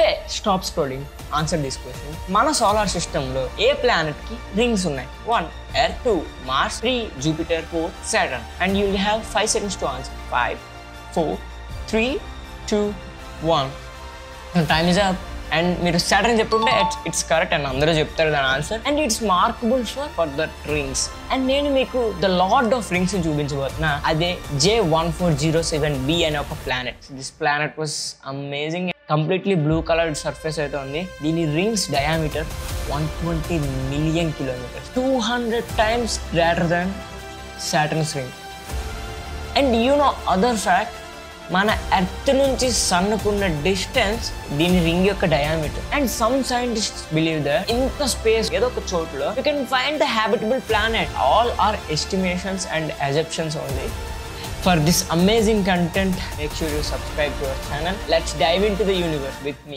Hey stop scrolling answer this question మన solar సిస్టంలో ఏ ప్లానెట్కి రింగ్స్ ఉన్నాయి? One Earth two Mars three Jupiter four Saturn and you will have five seconds to answer five four three two one time is up and మీరు Saturn చెప్పుంటే it's correct and అందరూ చెప్తారు దాని answer and it's markable for for the rings and నేను మీకు the lord of rings చూపించబోతున్నా. అదే J one four zero seven B అనే ఒక planet this planet was amazing completely blue colour surface అయితే ఉంది. దీని rings diameter one twenty million kilometres two hundred times greater than Saturn's ring and you know other fact మన earth నుంచి సన్నుకున్న distance దీని ring యొక్క diameter and some scientist believe that ఇంత space ఏదో ఒక చోటులో you can find the habitable planet all are estimations and assumptions only For this amazing content, make sure you subscribe to our channel. Let's dive into the universe with me.